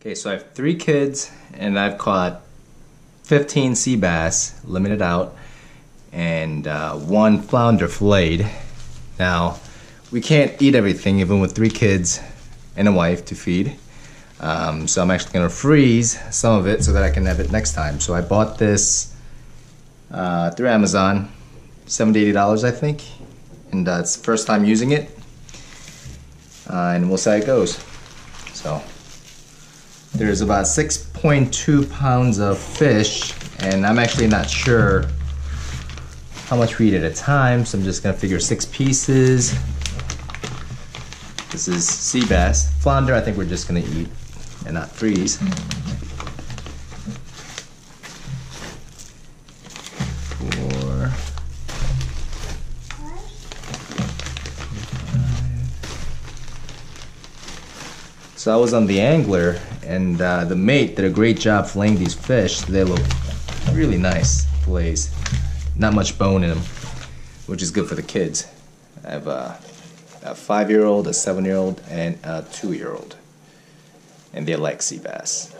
Okay, so I have three kids and I've caught 15 sea bass, limited out, and uh, one flounder filleted. Now, we can't eat everything even with three kids and a wife to feed. Um, so I'm actually gonna freeze some of it so that I can have it next time. So I bought this uh, through Amazon, 70 $80 I think. And uh, it's the first time using it. Uh, and we'll see how it goes. So there's about 6.2 pounds of fish and I'm actually not sure how much we eat at a time so I'm just gonna figure six pieces. This is sea bass. Flounder I think we're just gonna eat and not freeze So I was on the angler, and uh, the mate did a great job filleting these fish. They look really nice fillets. Not much bone in them, which is good for the kids. I have a, a five-year-old, a seven-year-old, and a two-year-old, and they like sea bass.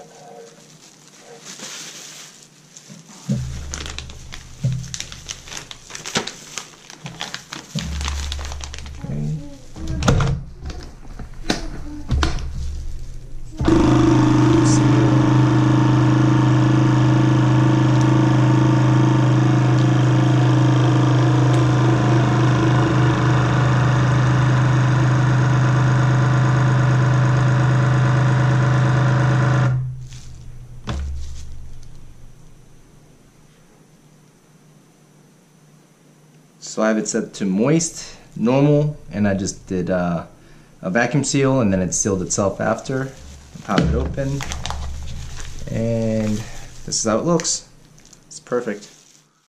So I have it set to moist, normal, and I just did uh, a vacuum seal and then it sealed itself after. Pop it open, and this is how it looks. It's perfect.